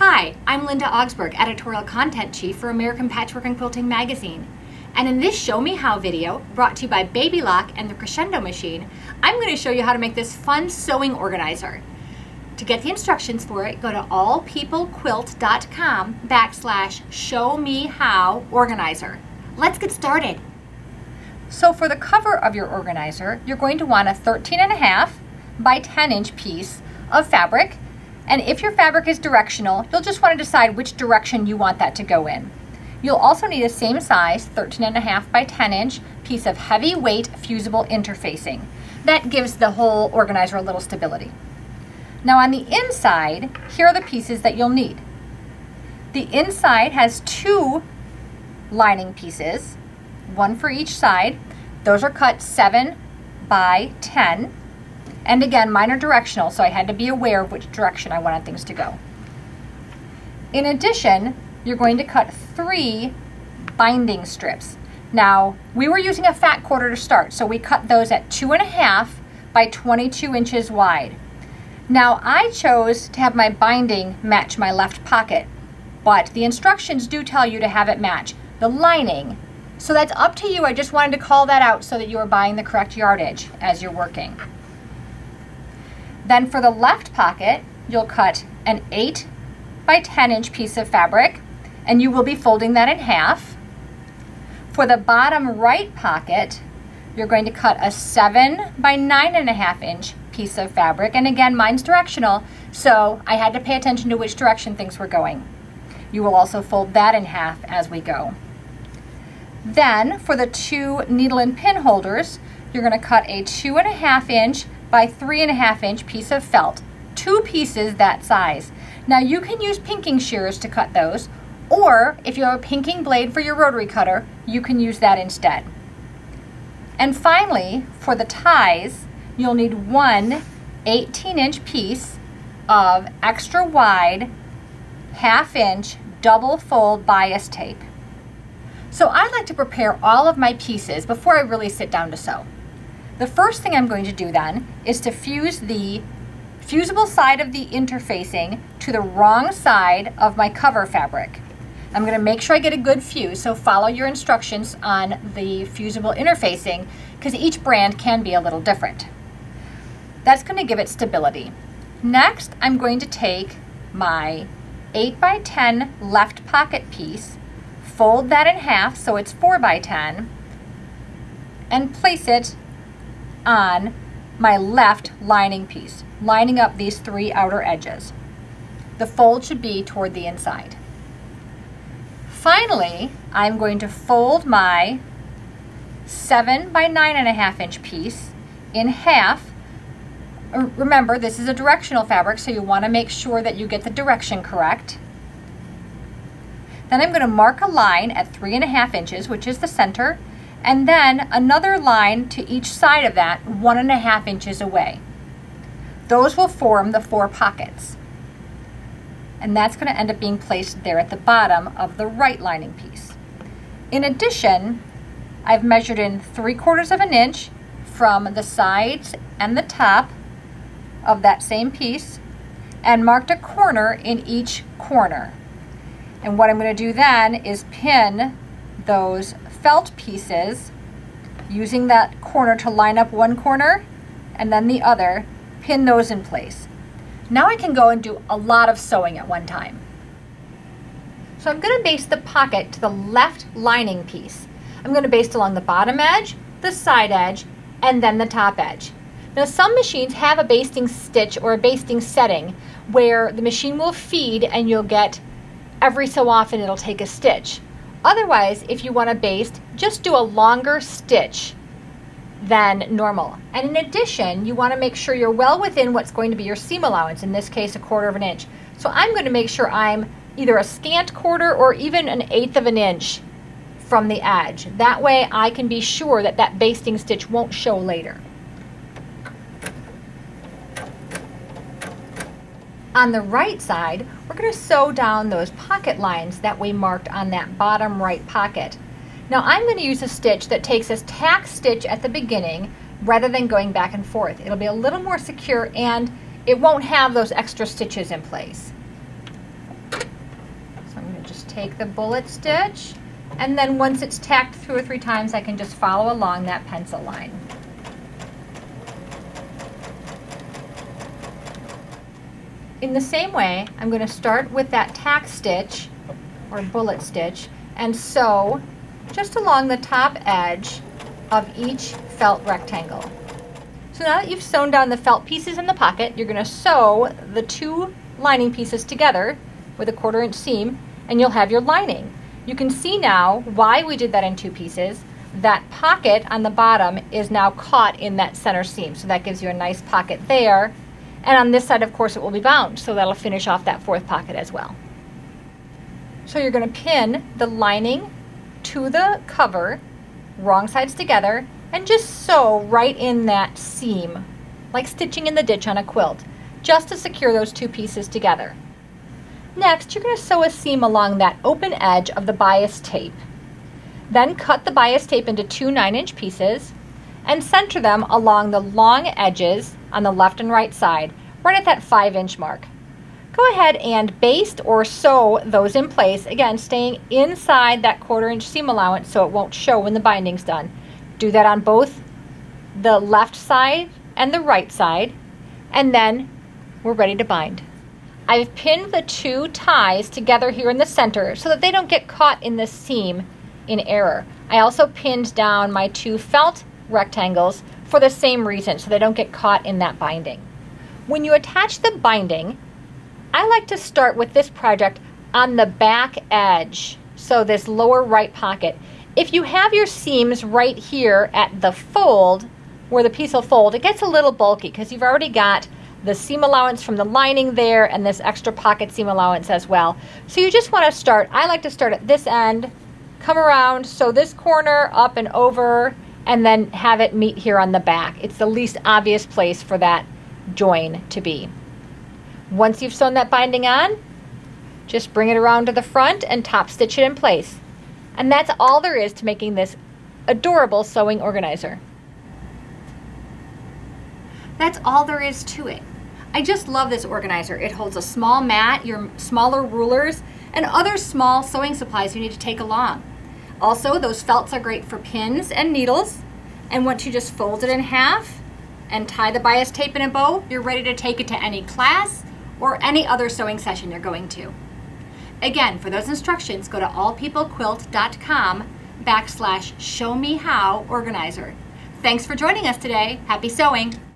Hi, I'm Linda Augsburg, Editorial Content Chief for American Patchwork and Quilting Magazine. And in this Show Me How video, brought to you by Baby Lock and the Crescendo Machine, I'm going to show you how to make this fun sewing organizer. To get the instructions for it, go to allpeoplequilt.com backslash show me how organizer. Let's get started. So for the cover of your organizer, you're going to want a 13 and a half by 10 inch piece of fabric and if your fabric is directional, you'll just want to decide which direction you want that to go in. You'll also need a same size, 13 and a half by 10 inch piece of heavy weight fusible interfacing. That gives the whole organizer a little stability. Now on the inside, here are the pieces that you'll need. The inside has two lining pieces, one for each side. Those are cut seven by 10. And again, mine are directional, so I had to be aware of which direction I wanted things to go. In addition, you're going to cut three binding strips. Now, we were using a fat quarter to start, so we cut those at two and a half by 22 inches wide. Now, I chose to have my binding match my left pocket, but the instructions do tell you to have it match the lining. So that's up to you. I just wanted to call that out so that you are buying the correct yardage as you're working. Then for the left pocket, you'll cut an 8 by 10 inch piece of fabric and you will be folding that in half. For the bottom right pocket, you're going to cut a 7 by 9.5 inch piece of fabric. And again, mine's directional, so I had to pay attention to which direction things were going. You will also fold that in half as we go. Then for the two needle and pin holders, you're going to cut a 2.5 inch by three and a half inch piece of felt, two pieces that size. Now you can use pinking shears to cut those, or if you have a pinking blade for your rotary cutter, you can use that instead. And finally, for the ties, you'll need one 18 inch piece of extra wide half inch double fold bias tape. So I like to prepare all of my pieces before I really sit down to sew. The first thing I'm going to do then is to fuse the fusible side of the interfacing to the wrong side of my cover fabric. I'm going to make sure I get a good fuse, so follow your instructions on the fusible interfacing because each brand can be a little different. That's going to give it stability. Next, I'm going to take my 8 by 10 left pocket piece, fold that in half so it's 4 by 10, and place it on my left lining piece, lining up these three outer edges. The fold should be toward the inside. Finally, I'm going to fold my seven by nine and a half inch piece in half. Remember, this is a directional fabric, so you want to make sure that you get the direction correct. Then I'm going to mark a line at three and a half inches, which is the center, and then another line to each side of that one and a half inches away. Those will form the four pockets. And that's going to end up being placed there at the bottom of the right lining piece. In addition, I've measured in three quarters of an inch from the sides and the top of that same piece and marked a corner in each corner. And what I'm going to do then is pin those felt pieces using that corner to line up one corner and then the other, pin those in place. Now I can go and do a lot of sewing at one time. So I'm going to baste the pocket to the left lining piece. I'm going to baste along the bottom edge, the side edge, and then the top edge. Now some machines have a basting stitch or a basting setting where the machine will feed and you'll get every so often it'll take a stitch. Otherwise, if you want to baste, just do a longer stitch than normal. And in addition, you want to make sure you're well within what's going to be your seam allowance, in this case, a quarter of an inch. So I'm going to make sure I'm either a scant quarter or even an eighth of an inch from the edge. That way I can be sure that that basting stitch won't show later. On the right side, we're going to sew down those pocket lines that we marked on that bottom right pocket. Now I'm going to use a stitch that takes a tack stitch at the beginning rather than going back and forth. It'll be a little more secure and it won't have those extra stitches in place. So I'm going to just take the bullet stitch and then once it's tacked two or three times, I can just follow along that pencil line. In the same way, I'm going to start with that tack stitch or bullet stitch and sew just along the top edge of each felt rectangle. So now that you've sewn down the felt pieces in the pocket, you're going to sew the two lining pieces together with a quarter inch seam and you'll have your lining. You can see now why we did that in two pieces. That pocket on the bottom is now caught in that center seam. So that gives you a nice pocket there. And on this side, of course, it will be bound. So that'll finish off that fourth pocket as well. So you're going to pin the lining to the cover, wrong sides together, and just sew right in that seam, like stitching in the ditch on a quilt, just to secure those two pieces together. Next, you're going to sew a seam along that open edge of the bias tape. Then cut the bias tape into two 9-inch pieces and center them along the long edges on the left and right side, right at that 5-inch mark. Go ahead and baste or sew those in place, again staying inside that quarter inch seam allowance so it won't show when the binding's done. Do that on both the left side and the right side, and then we're ready to bind. I've pinned the two ties together here in the center so that they don't get caught in the seam in error. I also pinned down my two felt rectangles for the same reason, so they don't get caught in that binding. When you attach the binding, I like to start with this project on the back edge, so this lower right pocket. If you have your seams right here at the fold, where the piece will fold, it gets a little bulky because you've already got the seam allowance from the lining there and this extra pocket seam allowance as well. So you just want to start, I like to start at this end, come around, sew this corner up and over, and then have it meet here on the back. It's the least obvious place for that join to be. Once you've sewn that binding on, just bring it around to the front and top stitch it in place. And that's all there is to making this adorable sewing organizer. That's all there is to it. I just love this organizer. It holds a small mat, your smaller rulers, and other small sewing supplies you need to take along. Also, those felts are great for pins and needles. And once you just fold it in half and tie the bias tape in a bow, you're ready to take it to any class or any other sewing session you're going to. Again, for those instructions, go to allpeoplequilt.com backslash show me how organizer. Thanks for joining us today. Happy sewing!